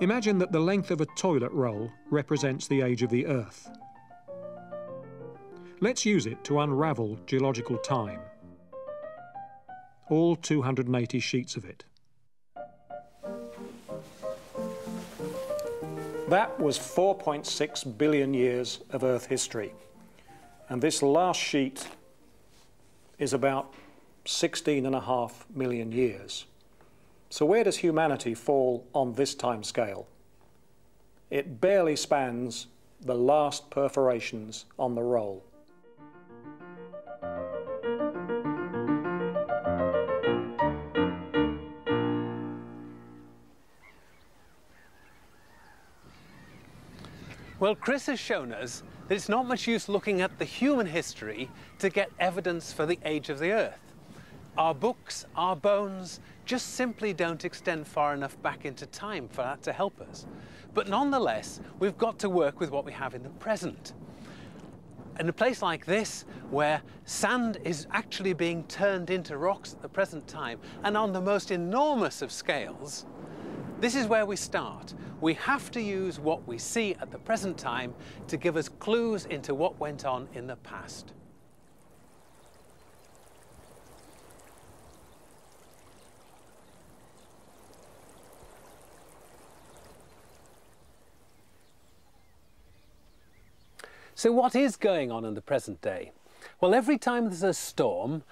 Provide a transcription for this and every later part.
Imagine that the length of a toilet roll represents the age of the Earth. Let's use it to unravel geological time. All 280 sheets of it. That was 4.6 billion years of Earth history. And this last sheet is about 16 and a half million years. So where does humanity fall on this time scale? It barely spans the last perforations on the roll. Well, Chris has shown us that it's not much use looking at the human history to get evidence for the age of the Earth. Our books, our bones, just simply don't extend far enough back into time for that to help us. But nonetheless, we've got to work with what we have in the present. In a place like this, where sand is actually being turned into rocks at the present time, and on the most enormous of scales, this is where we start. We have to use what we see at the present time to give us clues into what went on in the past. So what is going on in the present day? Well, every time there's a storm,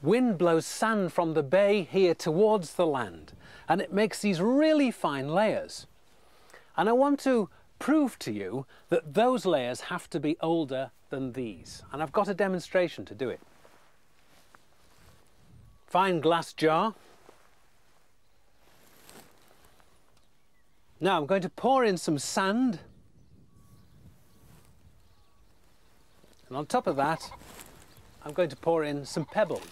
wind blows sand from the bay here towards the land, and it makes these really fine layers. And I want to prove to you that those layers have to be older than these. And I've got a demonstration to do it. Fine glass jar. Now I'm going to pour in some sand And on top of that, I'm going to pour in some pebbles.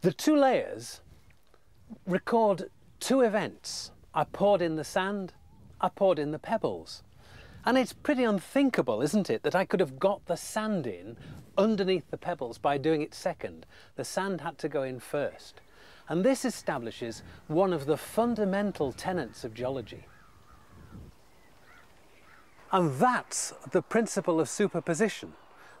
The two layers record two events. I poured in the sand, I poured in the pebbles. And it's pretty unthinkable, isn't it, that I could have got the sand in underneath the pebbles by doing it second. The sand had to go in first. And this establishes one of the fundamental tenets of geology. And that's the principle of superposition.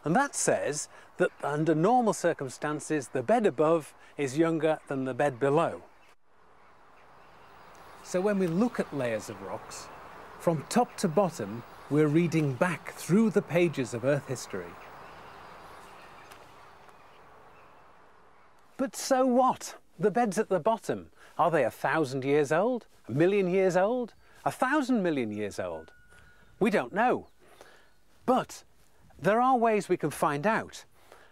And that says that under normal circumstances, the bed above is younger than the bed below. So when we look at layers of rocks, from top to bottom, we're reading back through the pages of Earth history. But so what? The beds at the bottom, are they a thousand years old? A million years old? A thousand million years old? We don't know. But there are ways we can find out.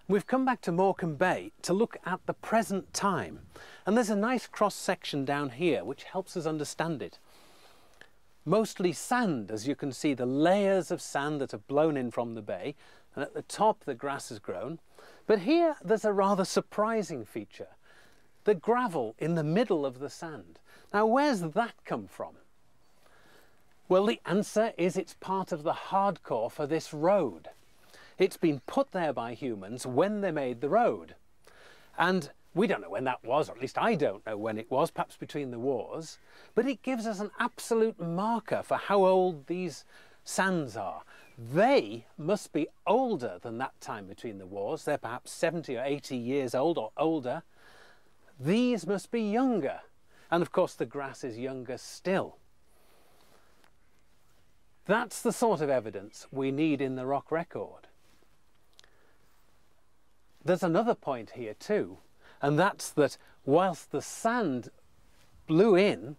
We've come back to Morecambe Bay to look at the present time. And there's a nice cross section down here which helps us understand it. Mostly sand, as you can see, the layers of sand that have blown in from the bay. And at the top, the grass has grown. But here, there's a rather surprising feature. The gravel in the middle of the sand. Now, where's that come from? Well, the answer is it's part of the hardcore for this road. It's been put there by humans when they made the road. And we don't know when that was, or at least I don't know when it was, perhaps between the wars, but it gives us an absolute marker for how old these sands are. They must be older than that time between the wars. They're perhaps 70 or 80 years old or older. These must be younger. And of course, the grass is younger still. That's the sort of evidence we need in the rock record. There's another point here too, and that's that whilst the sand blew in,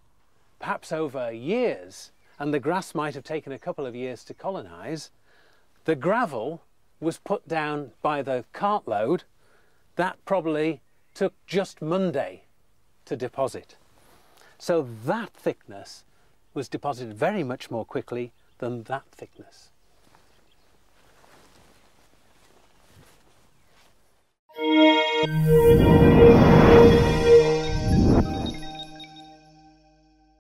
perhaps over years, and the grass might have taken a couple of years to colonise, the gravel was put down by the cartload. That probably took just Monday to deposit. So that thickness was deposited very much more quickly than that thickness.